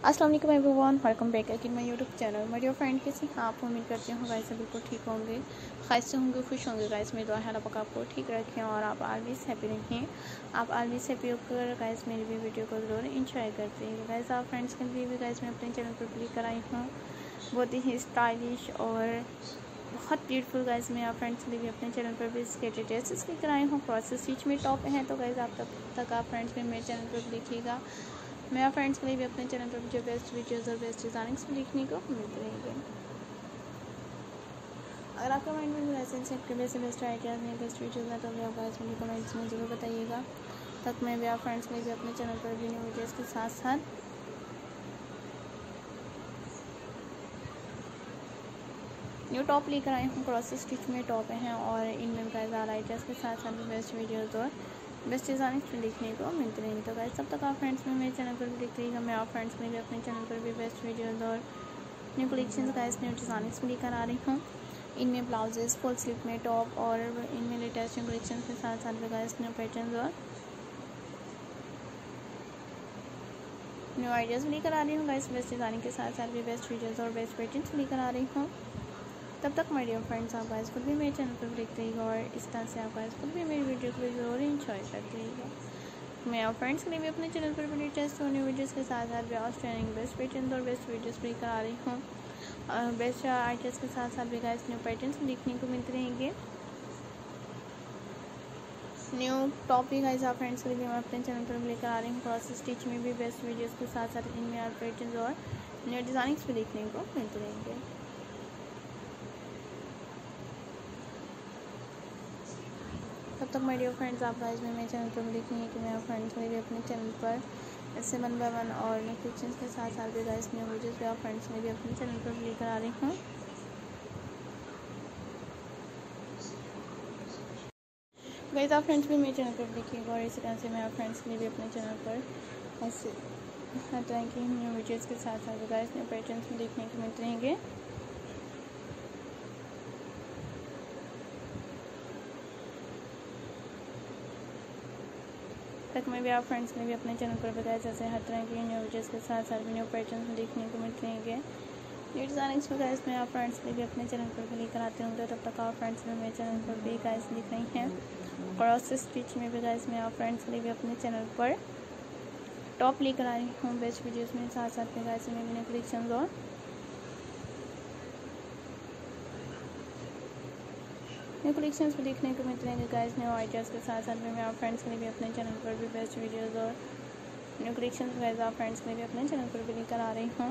अस्सलाम वालेकुम everyone welcome back again my YouTube channel मेरे डियर फ्रेंड कैसे हैं आप? उम्मीद करती हूँ गाइस बिल्कुल ठीक होंगे। खैर से होंगे, खुश होंगे गाइस मेरी दुआ है अल्लाह आपको ठीक रखें और आप ऑलवेज हैप्पी रहें। आप ऑलवेज हैप्पी होकर गाइस मेरी भी वीडियो को ज़रूर इंजॉय करते हैं। गाइस आप फ्रेंड्स के लिए भी गाइस मैं अपने चैनल पर क्लिक कराई हूँ। बहुत ही स्टाइलिश और बहुत ब्यूटीफुल गाइस मैं आप फ्रेंड्स के लिए भी अपने चैनल पर भी इसके डिटेल्स लेकर कराई हूँ। प्रोसेस स्टिच में टॉप हैं तो गाइस आप तब तक आप फ्रेंड्स में मेरे चैनल पर देखिएगा। मैं आप फ्रेंड्स के लिए भी अपने चैनल पर मुझे बेस्ट वीडियोस और बेस्ट डिज़ाइनिंग्स भी देखने को मिलते रहेंगे। अगर आपका माइंड में लाइसेंस आपके बेस्ट आइडियाज़ नहीं बेस्ट वीडियोज़ हैं तो भी आप गाइस मुझे कमेंट्स में ज़रूर बताइएगा। तक मैं भी आप फ्रेंड्स के लिए भी अपने चैनल पर भी न्यू वीडियोज़ के साथ साथ न्यू टॉप लेकर आए हूँ। क्रॉस स्टिच में टॉप हैं और इनमें गाइस आइडियाज़ के साथ साथ बेस्ट वीडियोज़ और बेस्ट डिज़ाइन देखने को, मिलते रहेंगे। तो गाइस तब तक आप फ्रेंड्स में मेरे चैनल पर भी देखते रहिएगा। मैं आप फ्रेंड्स में भी अपने चैनल पर भी बेस्ट वीडियोज़ और new collection guys new design भी लेकर आ रही हूँ। इनमें ब्लाउजेज फुल स्लीव में टॉप और इनमें लेटेस्ट न्यू कलेक्शन के साथ साथ गाइस न्यू पैटर्न और न्यू आइडियाज़ भी लेकर आ रही हूँ। गाइस बेस्ट डिज़ाइनिंग के साथ साथ भी बेस्ट वीडियोज़ और बेस्ट पैटर्न लेकर आ रही हूँ। तब तक मेरे डियर फ्रेंड्स आप गाइस खुद भी मेरे चैनल पर देखते रहिएगा और इस तरह से आप गाइस खुद भी मेरी वीडियो को ज़रूर इंजॉय करते रहिएगा। मैं और फ्रेंड्स के लिए भी अपने चैनल पर भी लेटेस्ट होने वीडियोज़ के साथ साथ ब्याज ट्रेनिंग बेस्ट पैटर्न और बेस्ट वीडियोज़ लेकर आ रही हूँ। और बेस्ट आइडियाज़ के साथ साथ भी गाइस न्यू पैटर्न देखने को मिलते रहेंगे। न्यू टॉपिक भी गाइस आप फ्रेंड्स के लिए मैं अपने चैनल पर लेकर आ रही हूँ। क्रॉस स्टिच में भी बेस्ट वीडियोज़ के साथ साथ इनमें आप पैटर्न और न्यू डिज़ाइनिंग्स भी देखने को मिलते रहेंगे। तक मेरे डियर फ्रेंड्स आप में मेरे चैनल पर देखेंगे कि मैं फ्रेंड्स मेरे अपने चैनल पर ऐसे वन बाय वन और न्यू क्वेश्चन के साथ साथ भी गाइस न्यू वीडियोस भी आप फ्रेंड्स में भी अपने चैनल पर लेकर आ रही हूँ। गाइस आप फ्रेंड्स भी मेरे चैनल पर देखिएगा और इसी तरह से मैं फ्रेंड्स के भी अपने चैनल पर ऐसे हर तरह की न्यू वीडियोज़ के साथ साथ गाइस न्यू पैटर्न्स भी देखने को मिलते रहेंगे। तक मैं भी आप फ्रेंड्स ने भी अपने चैनल पर बताया जैसे हर तरह की न्यू वीडियोज़ के साथ साथ न्यू पैटर्न देखने को मिलते हैं न्यू डिज़ाइनिंग्स भी गाइस मैं आप फ्रेंड्स के भी अपने चैनल पर भी लेकर आती हूँ। तो तब तक आप फ्रेंड्स में मेरे चैनल पर भी गाइस दिख रही हैं क्रॉस स्टिच में भी गाइस मैं आप फ्रेंड्स लिए भी अपने चैनल पर टॉप लेकर आ रही हूँ। बेस्ट वीडियोज़ में साथ साथ में गाइस में भी कलेक्शन और न्यू कलेक्शंस भी देखने को मिलते रहेंगे गाइस न्यू आइडियाज़ के साथ साथ में मैं आप फ्रेंड्स के लिए भी अपने चैनल पर भी बेस्ट वीडियोज़ और न्यू कलेक्शंस गाइस आप फ्रेंड्स के लिए भी अपने चैनल पर भी लेकर आ रही हूँ।